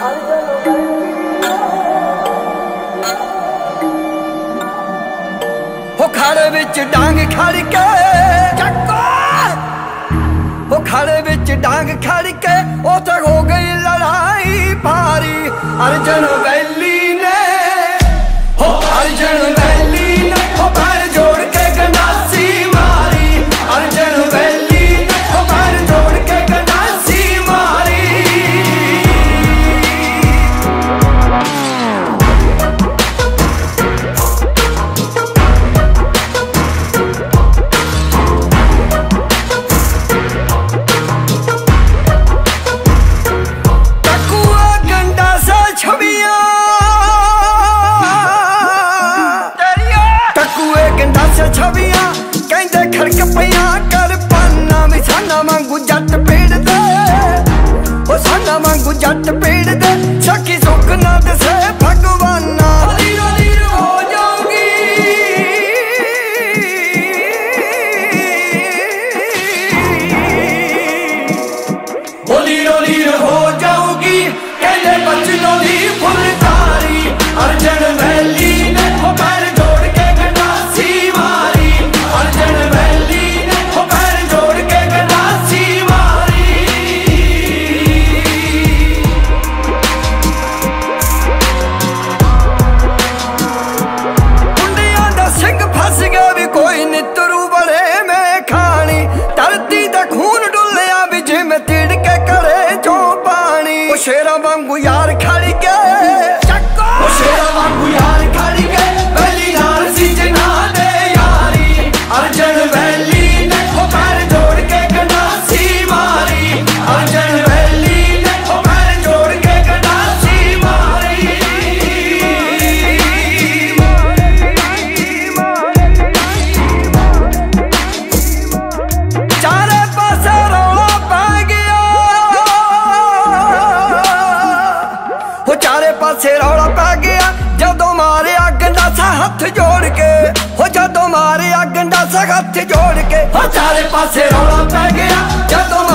ਹੋ ਖੜੇ ਵਿੱਚ ਡਾਂਗ ਖੜ ਕੇ ਚੱਕੋ। ਵਿੱਚ ਡਾਂਗ ਖੜ ਕੇ ਉਥੇ ਹੋ ਗਈ ਲੜਾਈ, ਭਾਰੀ ਅਰਜਨ ਛਵੀਆਂ, ਕਹਿੰਦੇ ਖੜਕ ਪਈਆਂ ਕਰ ਪਾਨਾ ਵੀ ਸਾਨਾ ਵਾਂਗੂ ਜੱਟ ਪੀੜ ਦੇ ਉਹ ਸਾਨਾ ਵਾਂਗੂ ਜੱਟ ਪੀੜ ਦੇ ਸ਼ੱਕੀ ਸੁੱਖ ਨਾ ਦਸੇ, ਭਗਵਾਨ ਸ਼ੇਰਾਂ ਵਾਂਗੂ ਯਾਰ ਖੜ ਕੇ ਚੱਕੋ! ਸ਼ੇਰਾਂ ਵਾਂਗੂ ਯਾਰ ਹੱਥ ਜੋੜ ਕੇ। ਹੋ ਚਾਰੇ ਪਾਸੇ ਰੌਲਾ ਪੈ ਗਿਆ। ਜਦੋਂ